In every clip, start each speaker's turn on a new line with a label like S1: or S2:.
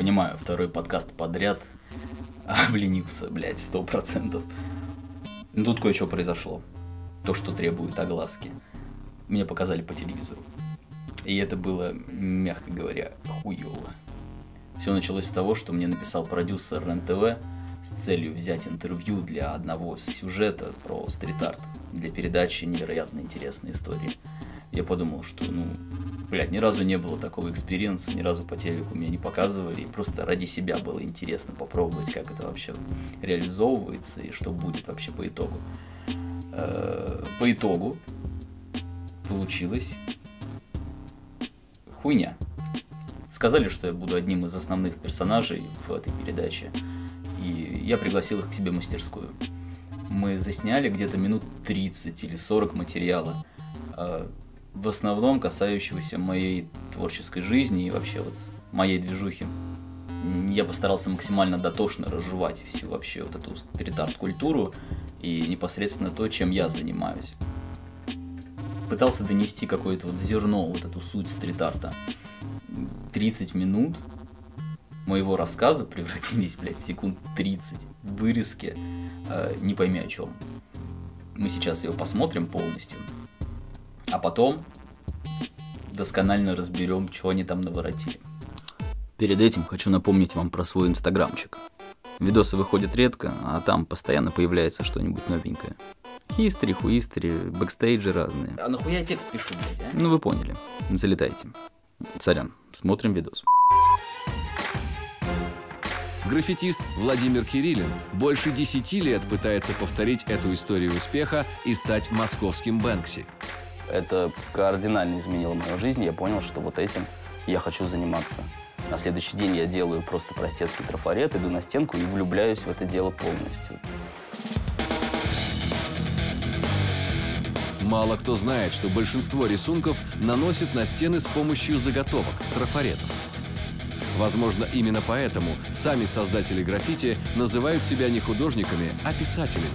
S1: Понимаю, второй подкаст подряд обленился, блядь, сто процентов. Но тут кое-что произошло. То, что требует огласки. Мне показали по телевизору. И это было, мягко говоря, хуево. Все началось с того, что мне написал продюсер РЕН-ТВ с целью взять интервью для одного сюжета про стрит-арт, для передачи невероятно интересной истории. Я подумал, что, ну, блядь, ни разу не было такого experience а, ни разу по телеку меня не показывали, и просто ради себя было интересно попробовать, как это вообще реализовывается и что будет вообще по итогу. Э, по итогу получилось хуйня. Сказали, что я буду одним из основных персонажей в этой передаче, и я пригласил их к себе в мастерскую. Мы засняли где-то минут 30 или 40 материала, э, в основном касающегося моей творческой жизни и вообще вот моей движухи. Я постарался максимально дотошно разжевать всю вообще вот эту стрит-арт-культуру и непосредственно то, чем я занимаюсь. Пытался донести какое-то вот зерно, вот эту суть стрит-арта. 30 минут моего рассказа превратились, блядь, в секунд 30 в вырезки, э, не пойми о чем. Мы сейчас его посмотрим полностью, а потом досконально разберем, что они там наворотили. Перед этим хочу напомнить вам про свой инстаграмчик. Видосы выходят редко, а там постоянно появляется что-нибудь новенькое. Хистори, хуистори, бэкстейджи разные. А нахуя я текст пишу, блядь, а? Ну вы поняли. Залетайте. Сорян, смотрим видос.
S2: Граффитист Владимир Кириллин больше 10 лет пытается повторить эту историю успеха и стать московским Бэнкси.
S1: Это кардинально изменило мою жизнь. Я понял, что вот этим я хочу заниматься. На следующий день я делаю просто простецкий трафарет, иду на стенку и влюбляюсь в это дело полностью.
S2: Мало кто знает, что большинство рисунков наносят на стены с помощью заготовок, трафаретов. Возможно, именно поэтому сами создатели граффити называют себя не художниками, а писателями.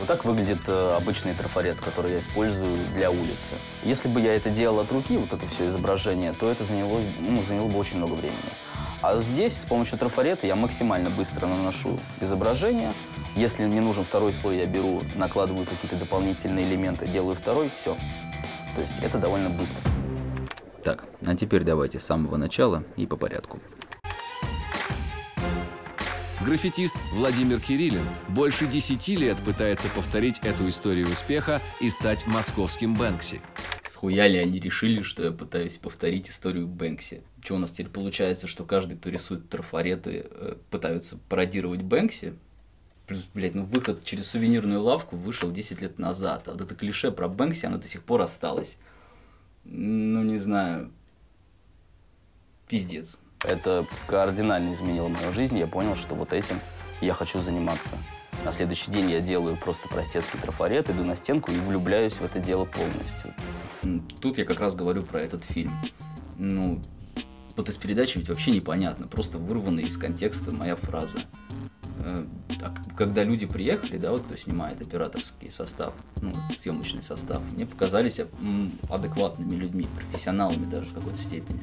S1: Вот так выглядит э, обычный трафарет, который я использую для улицы. Если бы я это делал от руки, вот это все изображение, то это заняло, ну, заняло бы очень много времени. А здесь с помощью трафарета я максимально быстро наношу изображение. Если мне нужен второй слой, я беру, накладываю какие-то дополнительные элементы, делаю второй, все. То есть это довольно быстро. Так, а теперь давайте с самого начала и по порядку.
S2: Граффитист Владимир Кириллин больше 10 лет пытается повторить эту историю успеха и стать московским Бэнкси.
S1: Схуяли они решили, что я пытаюсь повторить историю Бэнкси. Что у нас теперь получается, что каждый, кто рисует трафареты, э, пытаются пародировать Бэнкси? Плюс, блядь, ну выход через сувенирную лавку вышел 10 лет назад. А вот это клише про Бэнкси, оно до сих пор осталось. Ну, не знаю. Пиздец. Это кардинально изменило мою жизнь. Я понял, что вот этим я хочу заниматься. На следующий день я делаю просто простецкий трафарет, иду на стенку и влюбляюсь в это дело полностью. Тут я как раз говорю про этот фильм. Ну, вот из передачи ведь вообще непонятно, просто вырвана из контекста моя фраза. Э, а когда люди приехали, да, вот кто снимает операторский состав, ну, съемочный состав, мне показались адекватными людьми, профессионалами даже в какой-то степени.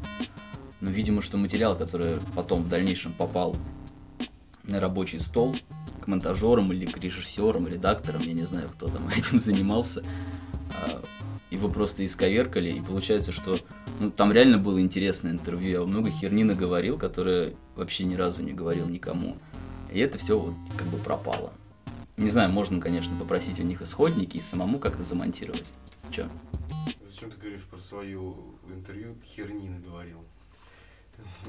S1: Но, видимо, что материал, который потом в дальнейшем попал на рабочий стол к монтажерам или к режиссерам, редакторам, я не знаю, кто там этим занимался, а, его просто исковеркали, и получается, что ну, там реально было интересное интервью, я много херни наговорил, которое вообще ни разу не говорил никому. И это все вот как бы пропало. Не знаю, можно, конечно, попросить у них исходники и самому как-то замонтировать. Че?
S3: Зачем ты говоришь про свою интервью херни наговорил?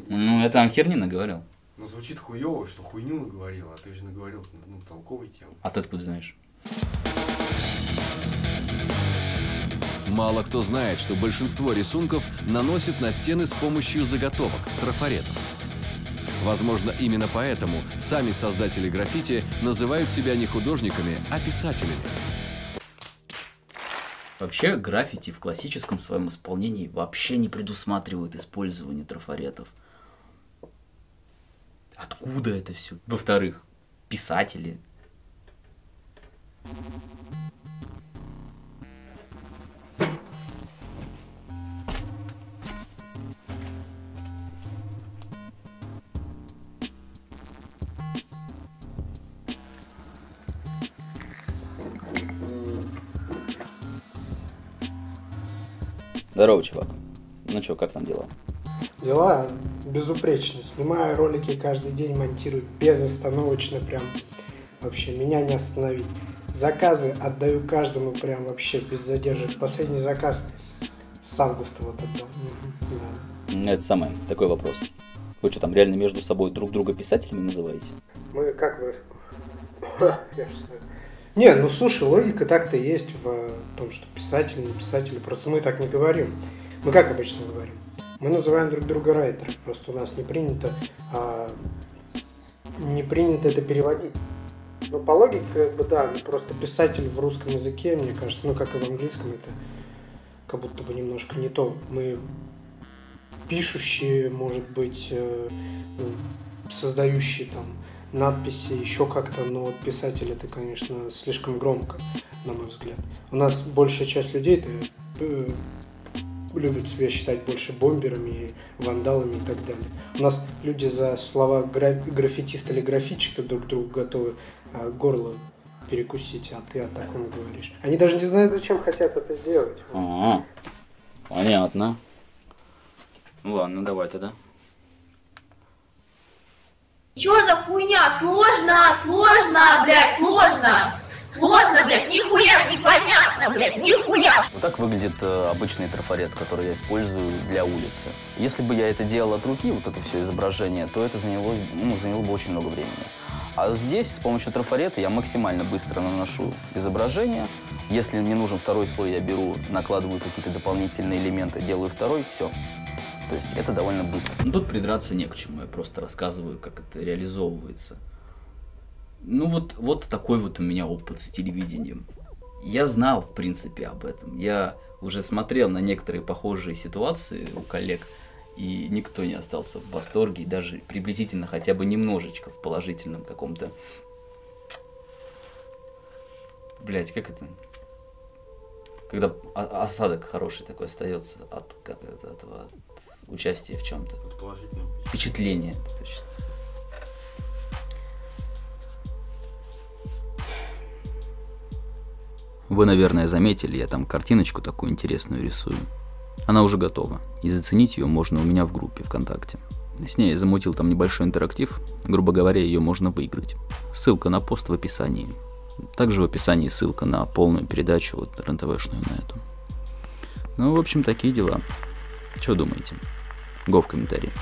S1: Ну, я там херни наговорил.
S3: Ну, звучит хуево, что хуйню наговорил, а ты же наговорил, ну, толковый тему.
S1: А ты откуда знаешь?
S2: Мало кто знает, что большинство рисунков наносят на стены с помощью заготовок, трафаретов. Возможно, именно поэтому сами создатели граффити называют себя не художниками, а писателями.
S1: Вообще граффити в классическом своем исполнении вообще не предусматривает использование трафаретов. Откуда это все? Во-вторых, писатели. Здорово, чувак. Ну что, как там дела?
S4: Дела безупречно. Снимаю ролики каждый день, монтирую безостановочно прям. Вообще, меня не остановить. Заказы отдаю каждому прям вообще без задержек. Последний заказ с августа вот отдал. Да.
S1: Это самое, такой вопрос. Вы что там реально между собой друг друга писателями называете?
S4: Мы как вы... Не, ну слушай, логика так-то есть в том, что писатель, не писатель. Просто мы так не говорим. Мы как обычно говорим? Мы называем друг друга райтеры. Просто у нас не принято, а, не принято это переводить. Но по логике, как бы, да, ну, просто писатель в русском языке, мне кажется, ну как и в английском, это как будто бы немножко не то. Мы пишущие, может быть, э, э, создающие там надписи, еще как-то, но писатель это, конечно, слишком громко, на мой взгляд. У нас большая часть людей это любят себя считать больше бомберами, вандалами и так далее. У нас люди за слова гра- граффитист или графитчик друг другу готовы а, горло перекусить, а ты о таком говоришь. Они даже не знают, зачем хотят это сделать.
S1: А, понятно. Ладно, давай тогда.
S5: Чё за хуйня? Сложно, сложно, блядь, сложно. Сложно, блядь, нихуя непонятно, блядь, нихуя.
S1: Вот так выглядит э, обычный трафарет, который я использую для улицы. Если бы я это делал от руки, вот это все изображение, то это заняло, ну, заняло бы очень много времени. А здесь с помощью трафарета я максимально быстро наношу изображение. Если мне нужен второй слой, я беру, накладываю какие-то дополнительные элементы, делаю второй, все. То есть это довольно быстро. Ну, тут придраться не к чему, я просто рассказываю, как это реализовывается. Ну вот, вот такой вот у меня опыт с телевидением. Я знал, в принципе, об этом. Я уже смотрел на некоторые похожие ситуации у коллег, и никто не остался в восторге, и даже приблизительно хотя бы немножечко в положительном каком-то... Блять, как это? Когда осадок хороший такой остается от, это, этого, от участия в чем-то. Впечатление, точно. Вы, наверное, заметили, я там картиночку такую интересную рисую. Она уже готова, и заценить ее можно у меня в группе ВКонтакте. С ней я замутил там небольшой интерактив, грубо говоря, ее можно выиграть. Ссылка на пост в описании. Также в описании ссылка на полную передачу, вот РНТВшную на эту. Ну, в общем, такие дела. Что думаете? Го в комментарии.